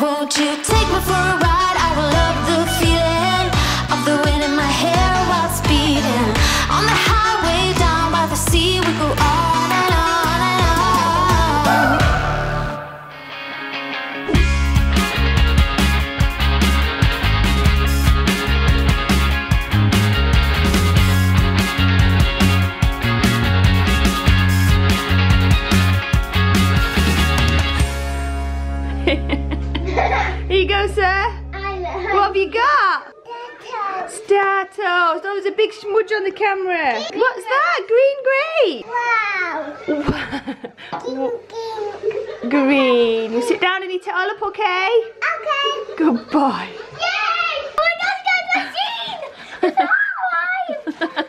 Won't you take me for a ride? What have you got? Startos. Oh, there's a big smudge on the camera. What's that? Green grape. Wow. green. You sit down and eat it all up, okay? Okay. Good boy. Yay! Oh my gosh, guys, It's alive!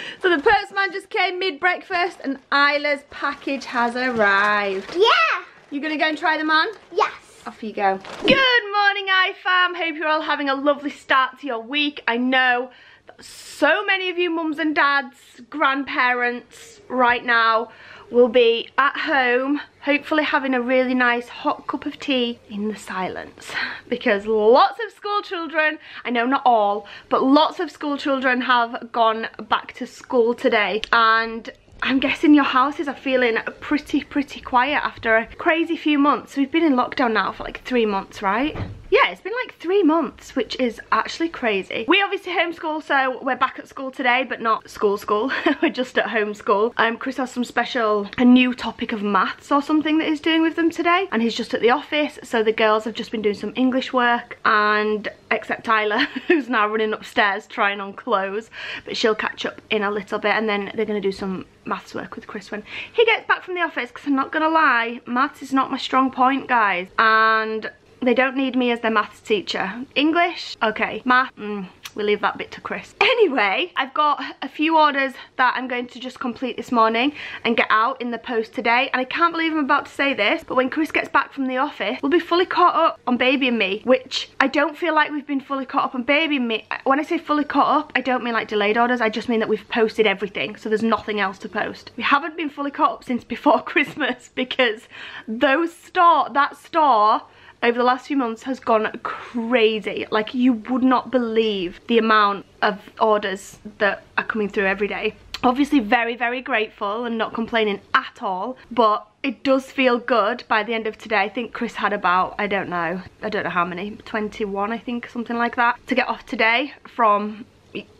so the postman just came mid-breakfast and Isla's package has arrived. yeah! You gonna go and try them on? Yes. Off you go. Good morning, iFam. Hope you're all having a lovely start to your week. I know that so many of you mums and dads, grandparents right now will be at home, hopefully having a really nice hot cup of tea in the silence. Because lots of school children, I know not all, but lots of school children have gone back to school today. And I'm guessing your houses are feeling pretty, pretty quiet after a crazy few months. We've been in lockdown now for like three months, right? Yeah, it's been like three months, which is actually crazy. We obviously homeschool, so we're back at school today, but not school school. we're just at home school. Um, Chris has some special, a new topic of maths or something that he's doing with them today, and he's just at the office, so the girls have just been doing some English work, and except Tyler, who's now running upstairs trying on clothes, but she'll catch up in a little bit, and then they're gonna do some maths work with Chris when he gets back from the office, because I'm not gonna lie, maths is not my strong point, guys, and they don't need me as their maths teacher. English, okay. Math, mm, we'll leave that bit to Chris. Anyway, I've got a few orders that I'm going to just complete this morning and get out in the post today. And I can't believe I'm about to say this, but when Chris gets back from the office, we'll be fully caught up on Baby and Me, which I don't feel like we've been fully caught up on Baby and Me. When I say fully caught up, I don't mean like delayed orders. I just mean that we've posted everything, so there's nothing else to post. We haven't been fully caught up since before Christmas because those store, that store over the last few months has gone crazy. Like you would not believe the amount of orders that are coming through every day. Obviously very, very grateful and not complaining at all, but it does feel good by the end of today. I think Chris had about, I don't know, I don't know how many, 21 I think, something like that, to get off today from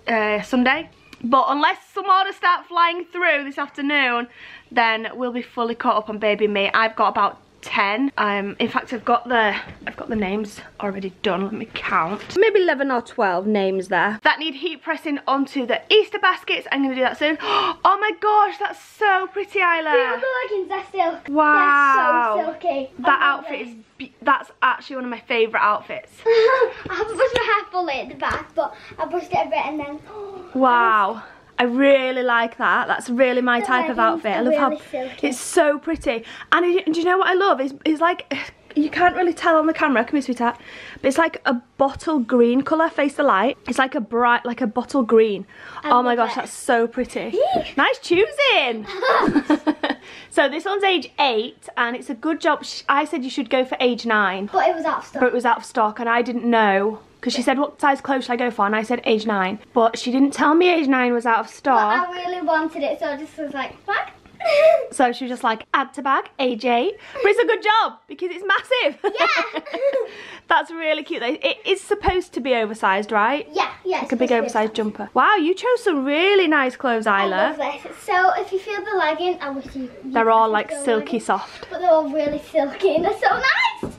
uh, Sunday. But unless some orders start flying through this afternoon, then we'll be fully caught up on Baby Me. I've got about 10 um in fact i've got the i've got the names already done let me count maybe 11 or 12 names there that need heat pressing onto the easter baskets i'm gonna do that soon oh my gosh that's so pretty The Isla other leggings are silk. Wow. They're so silky. that outfit it. is be- that's actually one of my favorite outfits I haven't brushed my hair fully at the back, but I brushed it a bit and then. Wow. I really like that. That's really my type of outfit. I love how silky. it's so pretty. And it- do you know what I love? Is is like you can't really tell on the camera. Come here, sweetheart. But it's like a bottle green colour. Face the light. It's like a bright, like a bottle green. I oh my gosh, it. that's so pretty. nice choosing. so this one's age eight, and it's a good job. I said you should go for age nine But it was out of stock. but it was out of stock and I didn't know because she said what size clothes should I go for and I said age 9 but she didn't tell me age 9 was out of But stock I really wanted it, so I just was like, fuck. so she was just like add to bag age 8 but it's a good job because it's massive Yeah. that's really cute though. it is supposed to be oversized right yeah, yeah. like a big oversized jumper wow you chose some really nice clothes I love this. So if you feel the legging, I wish you. you they're all like silky soft But they're all really silky and they're so nice.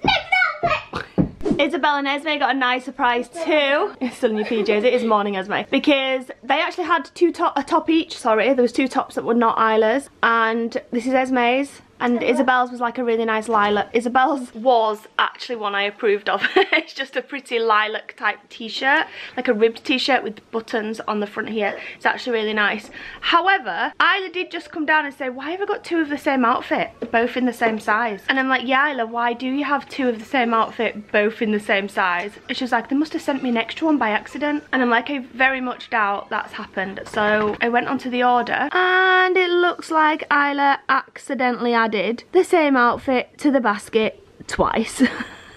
Isabel and Esme got a nice surprise too. It's still in your PJs, it is morning Esme. Because they actually had two top, a top each, sorry. There was two tops that were not Isla's. And this is Esme's. And Isabel's was like a really nice lilac. Isabel's was actually one I approved of. it's just a pretty lilac type t-shirt. Like a ribbed t-shirt with buttons on the front here. It's actually really nice. However, Isla did just come down and say, why have I got two of the same outfit? Both in the same size. And I'm like, yeah Isla, why do you have two of the same outfit both in the same size? And she was like, they must have sent me an extra one by accident. And I'm like, I very much doubt that's happened. So I went onto the order and it looks like Isla accidentally added the same outfit to the basket twice.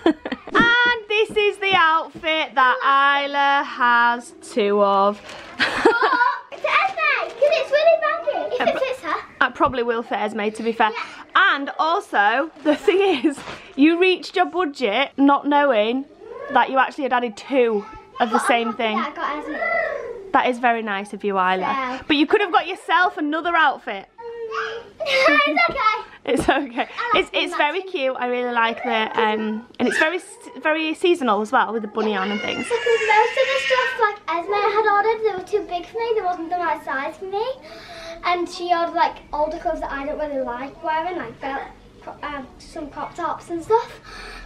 And this is the outfit that Isla has two of. Oh, it's Esme, because it's really baggy. If it fits her. That probably will fit Esme to be fair. And also, the thing is, you reached your budget not knowing that you actually had added two of the same thing. Yeah, I got Esme. That is very nice of you, Isla. Yeah. But you could have got yourself another outfit. it's okay. It's okay. It's it's very cute. I really like the um and it's very very seasonal as well with the bunny on and things. Because most of the stuff like Esme had ordered, they were too big for me. They wasn't the right size for me. And she ordered like older clothes that I don't really like wearing, like belt, uh, some crop tops and stuff.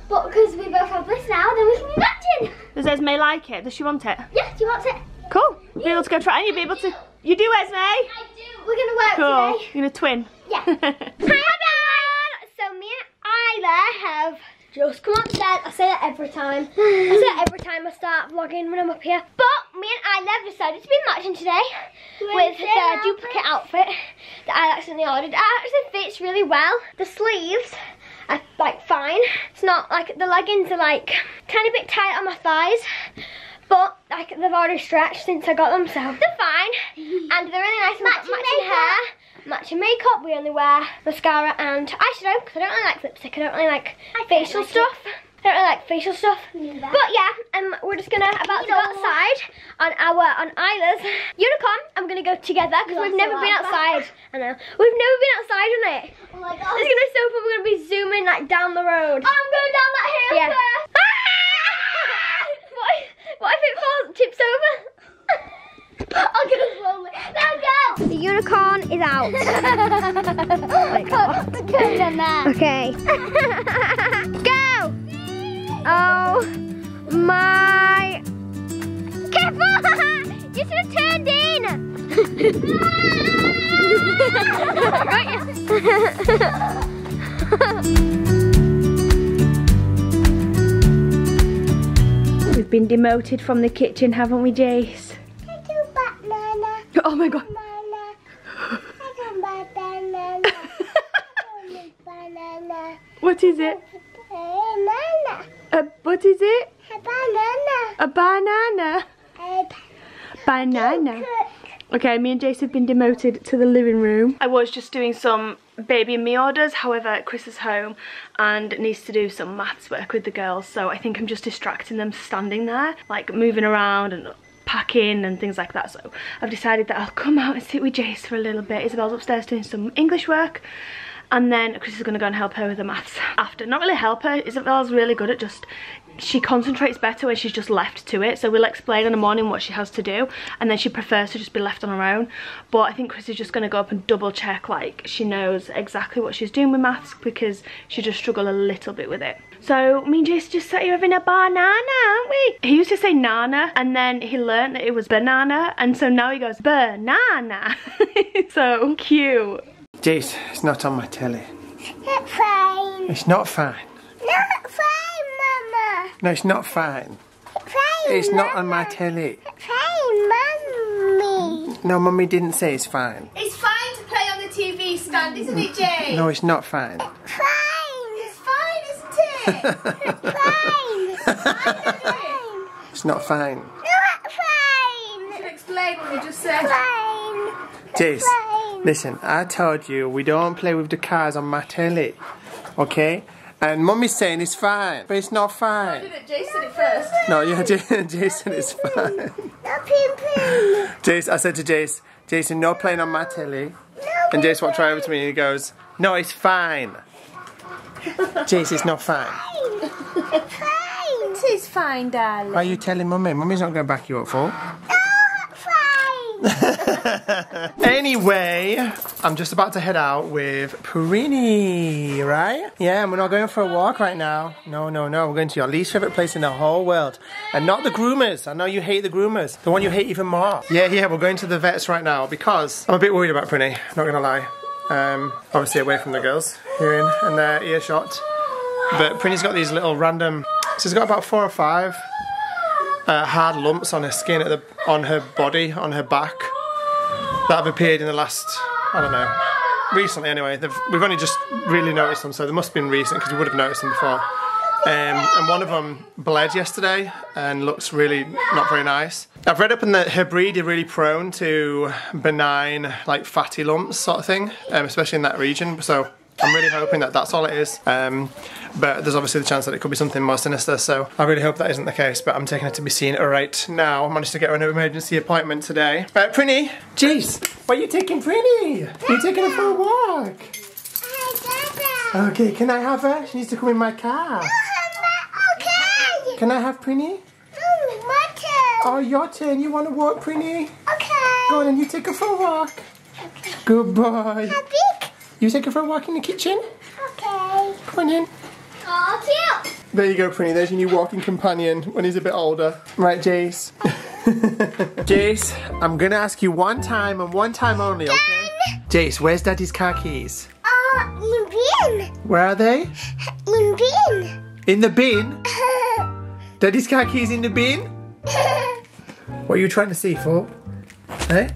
But because we both have this now, then we can matching. Does Esme like it? Does she want it? Yeah, she wants it? Cool. You'll be able to go try and you'll be able to you do Esme? I do. We're gonna wear Cool. it today. You're gonna twin. Yeah. Hi everyone! So me Isla have just come upstairs. I say that every time. I say that every time I start vlogging when I'm up here. But me and Isla have decided to be matching today with the duplicate outfit that I accidentally ordered. It actually fits really well. The sleeves are like fine. It's not like the leggings are like tiny bit tight on my thighs. But like they've already stretched since I got them, so they're fine. And they're really nice. Matching, matching hair, matching makeup. We only wear mascara and eyeshadow because I don't really like lipstick. I don't really like facial like it. stuff. I don't really like facial stuff. Neither. But yeah, um, we're just gonna about to go outside on our on Isla's unicorn. I'm gonna go together because we've never been outside. outside. I know we've never been outside on it. Oh my god. It's gonna be so fun. We're gonna be zooming like down the road. I'm going down that hill Yeah. first. what, if- what if it falls, tips over? I'll go slowly. Now go. The unicorn is out. okay. go. Oh my. Careful! You should have turned in. We've been demoted from the kitchen, haven't we, Jace? Banana, Oh my god. banana. I can buy banana. banana. What is it? Banana. Uh, what is it? A Banana. A banana. Banana. Okay, me and Jace have been demoted to the living room. I was just doing some baby and me orders, however, Chris is home and needs to do some maths work with the girls, so I think I'm just distracting them standing there, like moving around and packing and things like that. So I've decided that I'll come out and sit with Jace for a little bit. Isabel's upstairs doing some English work. And then Chris is going to go and help her with the maths after. Not really help her, Isabel's really good at just, she concentrates better when she's just left to it. So we'll explain in the morning what she has to do. And then she prefers to just be left on her own. But I think Chris is just going to go up and double check like she knows exactly what she's doing with maths because she just struggle a little bit with it. So me and Jason just sat here having a banana, aren't we? He used to say nana and then he learned that it was banana and so now he goes banana. so cute. Jace, it's not on my telly. Not fine. It's not fine. Not fine, Mama. No, it's not fine. Fine, It's not on my telly. Fine, Mummy. No, Mummy didn't say it's fine. It's fine to play on the TV stand, isn't it, Jay? No, it's not fine. Fine. It's fine, isn't it? Fine. It's not fine. Not fine. Explain what you just said. Fine. Jace, Fine. listen, I told you we don't play with the cars on my telly. Okay? And Mummy's saying it's fine, but it's not fine. Jay said it first. No, yeah, J- Jason, it's fine. No pin pin. Jace, I said to Jace, Jason, no playing on my telly. And Jace walked right over to me and he goes, No, it's fine. Jace, it's not fine. It's fine. It is fine, darling. Why are you telling Mummy? Mummy's not going to back you up for. Anyway, I'm just about to head out with Prinny, right? Yeah, and we're not going for a walk right now. No, no, no. We're going to your least favourite place in the whole world. And not the groomers. I know you hate the groomers. The one you hate even more. Yeah, yeah, we're going to the vets right now because I'm a bit worried about Prinny, not to lie. Um, obviously away from the girls, hearing and their earshot. But Prinny's got these little random, she's got about four or five uh, hard lumps on her skin, the, on her body, on her back that have appeared in the last, I don't know, recently anyway. We've only just really noticed them, so they must have been recent because we would have noticed them before. and one of them bled yesterday and looks really not very nice. I've read up in that her breed are really prone to benign, like fatty lumps sort of thing, um, especially in that region. So I'm really hoping that that's all it is. Um, but there's obviously the chance that it could be something more sinister, so I really hope that isn't the case. But I'm taking her to be seen right now. I managed to get her an emergency appointment today. Right, Prinny, jeez, why are you taking Prinny? You're taking her for a walk. Okay, can I have her? She needs to come in my car. Okay. Can I have Prinny? My turn. Oh, your turn. You want to walk, Prinny? Okay. Go on and you take her for a walk. Okay. Good boy. Big. You take her for a walk in the kitchen? Okay. Come on in. Oh, cute. There you go, Prinny. There's your new walking companion when he's a bit older. Right, Jace. Jace, I'm gonna ask you one time and one time only, okay? Jace, where's Daddy's car keys? Oh, in bin. Where are they? In the bin. In the bin? Daddy's car keys in the bin? What are you trying to see, fool? Eh?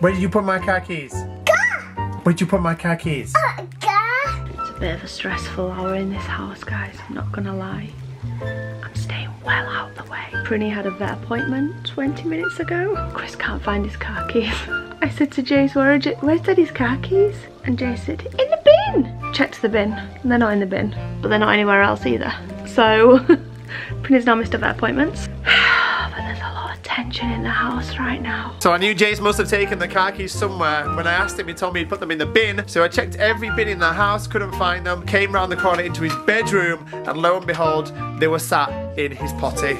Where did you put my car keys? Where'd you put my car keys? Uh, Ga. It's a bit of a stressful hour in this house, guys. I'm not gonna lie. I'm staying well out the way. Prinny had a vet appointment 20 minutes ago. Chris can't find his car keys. I said to Jace, Where where's Daddy's car keys? And Jace said, in the bin. Checked the bin. They're not in the bin. But they're not anywhere else either. So, Prinny's now missed a vet appointments. tension in the house right now. So I knew Jace must have taken the car keys somewhere. When I asked him, he told me he'd put them in the bin. So I checked every bin in the house, couldn't find them. Came round the corner into his bedroom, and lo and behold, they were sat in his potty.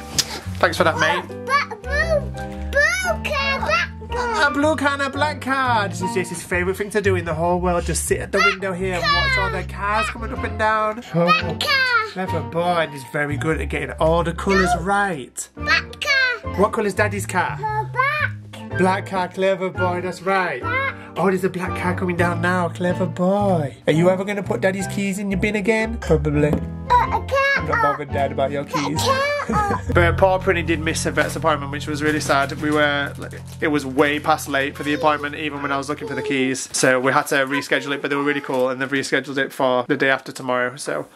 Thanks for that, mate. Ba- boo. Boo. Ka. Ba- A blue car and a black car. This is Jace's favourite thing to do in the whole world. Just sit at the window here and watch all the cars coming up and down. Oh, Ka. Clever boy. And he's very good at getting all the colours right. Black car. What colour's Daddy's car? Black. Black car, clever boy, that's right. Oh, there's a black car coming down now, clever boy. Are you ever going to put daddy's keys in your bin again? Probably. Uh, a. I'm not bothered, dad, about your keys. But poor Prinny did miss her vet's appointment, which was really sad. We were, it was way past late for the appointment, even when I was looking for the keys. So we had to reschedule it, but they were really cool, and they've rescheduled it for the day after tomorrow. So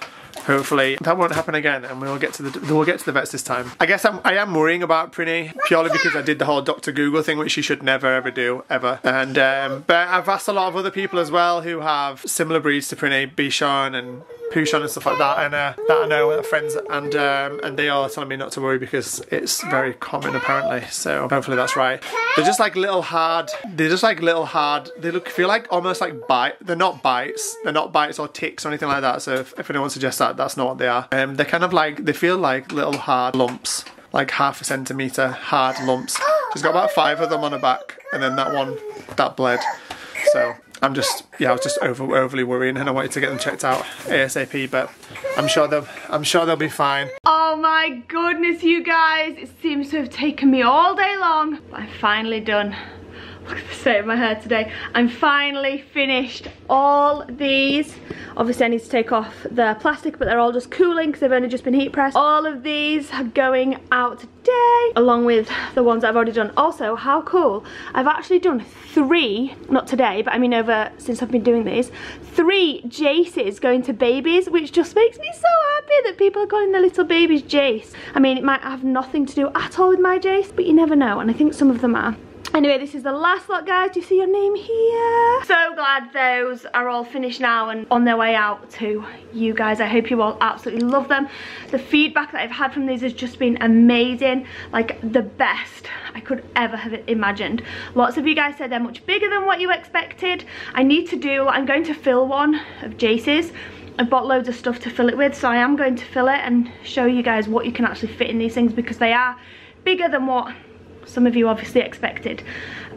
hopefully that won't happen again, and we'll get to the we'll get to the vets this time. I guess I'm, I am worrying about Prinny purely because I did the whole Doctor Google thing, which she should never ever do ever. And um, but I've asked a lot of other people as well who have similar breeds to Prinny, Bichon and Poochon and stuff like that, and uh, that I know are friends, and um, and they are telling me not to worry because it's very common apparently. So hopefully that's right. They're just like little hard. They're just like little hard. They look feel like almost like bite. They're not bites. They're not bites or ticks or anything like that. So if, if anyone suggests that, that's not what they are. Um, they're kind of like they feel like little hard lumps, like half a centimeter hard lumps. She's got about five of them on her back, and then that one that bled. So I'm just yeah, I was just over overly worrying, and I wanted to get them checked out asap. But I'm sure they'll I'm sure they'll be fine. Oh my goodness, you guys. It seems to have taken me all day long. But I'm finally done. State of my hair today. I'm finally finished all these. Obviously I need to take off the plastic, but they're all just cooling because they've only just been heat pressed. All of these are going out today, along with the ones I've already done. Also, how cool, I've actually done three, not today, but I mean over since I've been doing these, three Jaces going to babies, which just makes me so happy that people are calling their little babies Jace. I mean, it might have nothing to do at all with my Jace, but you never know, and I think some of them are. Anyway, this is the last lot, guys. Do you see your name here? So glad those are all finished now and on their way out to you guys. I hope you all absolutely love them. The feedback that I've had from these has just been amazing. Like, the best I could ever have imagined. Lots of you guys said they're much bigger than what you expected. I need to do, I'm going to fill one of Jace's. I've bought loads of stuff to fill it with, so I am going to fill it and show you guys what you can actually fit in these things because they are bigger than what some of you obviously expected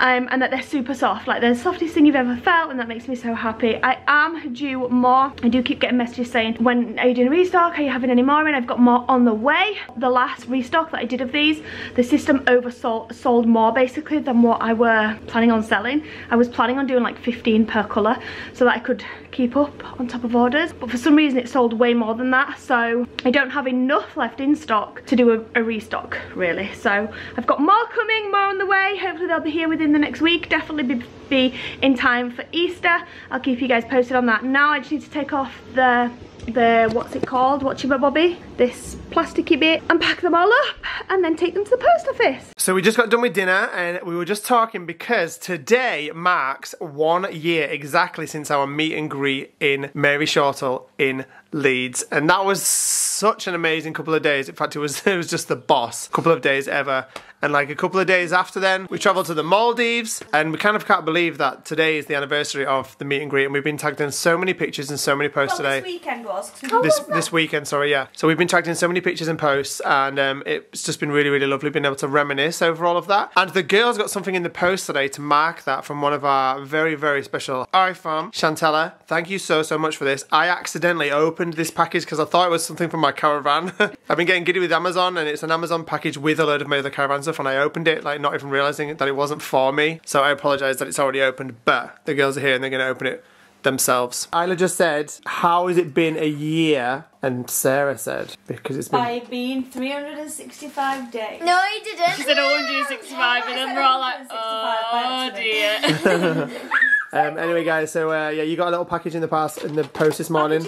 um, and that they're super soft. Like they're the softest thing you've ever felt and that makes me so happy. I am due more. I do keep getting messages saying when are you doing a restock? Are you having any more and I've got more on the way. The last restock that I did of these the system oversold sold more basically than what I were planning on selling. I was planning on doing like 15 per colour so that I could keep up on top of orders. But for some reason it sold way more than that so I don't have enough left in stock to do a, a restock really. So I've got more coming more on the way. Hopefully they'll be here within the next week definitely be be in time for Easter. I'll keep you guys posted on that. Now I just need to take off the the what's it called what's your bobby this plasticky bit and pack them all up and then take them to the post office So we just got done with dinner and we were just talking because today marks one year exactly since our meet and greet in Mary Shortle in Leeds. And that was such an amazing couple of days. In fact, it was it was just the boss couple of days ever. And like a couple of days after then, we travelled to the Maldives and we kind of can't believe that today is the anniversary of the meet and greet and we've been tagged in so many pictures and so many posts Well, today this weekend was. we- this this weekend, sorry, yeah. So we've been tagged in so many pictures and posts, and um, it's just been really, really lovely being able to reminisce over all of that. And the girls got something in the post today to mark that from one of our very, very special iFam. Chantella, thank you so, so much for this. I accidentally opened this package because I thought it was something from my caravan. I've been getting giddy with Amazon, and it's an Amazon package with a load of my other caravan stuff, and I opened it, like not even realizing that it wasn't for me. So I apologize that it's already opened, but the girls are here and they're going to open it themselves. Isla just said, How has it been a year? And Sarah said, Because it's been. I've been 365 days. No, you didn't. She said 165 and then we're all like, oh dear. Um, anyway, guys, so uh, yeah, you got a little package in the pass in the post this morning.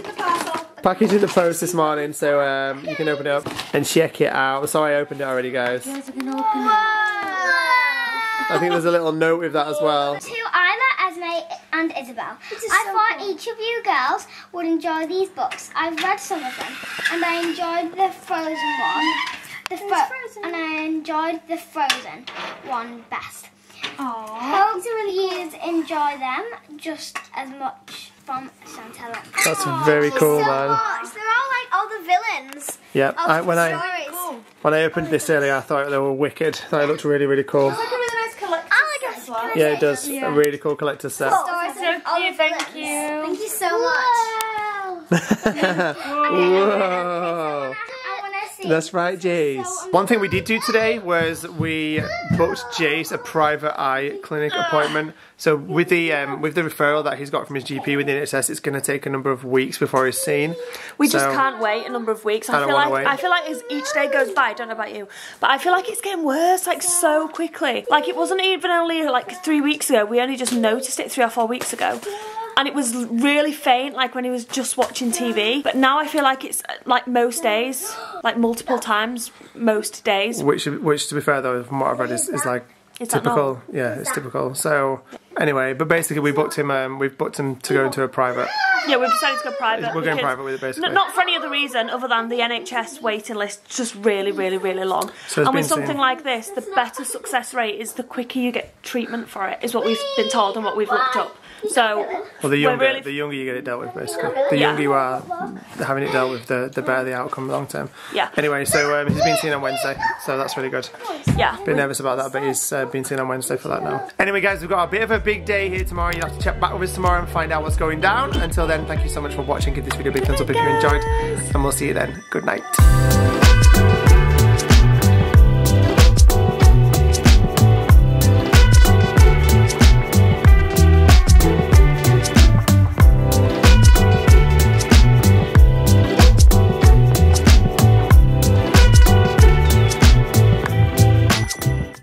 Package in the post this morning, so um, you can open it up and check it out. Sorry, I opened it already, guys. I think there's a little note with that as well. To Isla, Esme, and Isabel. I thought each of you girls would enjoy these books. I've read some of them, and I enjoyed the Frozen one. The fro- and I enjoyed the Frozen one best. Hope you enjoy them just as much from Chantella. That's very cool, so man. much. They're all like all the villains. Yeah, I, when I stories. when I opened this earlier, I thought they were wicked. I thought it looked really, really cool. It's like a really nice collection I like as well. Yeah, it does. A really cool collector set. Stories oh, So cute, thank you. Thank you so much. Whoa. I wanna. That's right, Jace. One thing we did do today was we booked Jace a private eye clinic appointment. So with the um, with the referral that he's got from his GP with the NHS, it's going to take a number of weeks before he's seen. We just So- can't wait a number of weeks. I I, feel like wait. I feel like as each day goes by, I don't know about you, but I feel like it's getting worse, like so quickly. Like it wasn't even only like three weeks ago. We only just noticed it three or four weeks ago. And it was really faint, like when he was just watching TV. But now I feel like it's uh, like most days, like multiple times, most days. Which, which to be fair though, from what I've read, is, is like Is typical. normal? Yeah, it's typical. So anyway, but basically we booked him. Um, we've booked him to go into a private. Yeah, we've decided to go private. We're going private with it, basically. Not for any other reason other than the NHS waiting list just really, really, really long. So and with something seen. like this, the better success rate is the quicker you get treatment for it, is what we've been told and what we've looked up. So Well, the younger, really- the younger you get it dealt with, basically. The Yeah. younger you are having it dealt with, the, the better the outcome long term. Yeah. Anyway, so um, he's been seen on Wednesday, so that's really good. yeah. Bit nervous about that, but he's uh, been seen on Wednesday for that now. Anyway, guys, we've got a bit of a big day here tomorrow. You'll have to check back with us tomorrow and find out what's going down. Until then, thank you so much for watching. Give this video a big thumbs up if you enjoyed, and we'll see you then. Good night.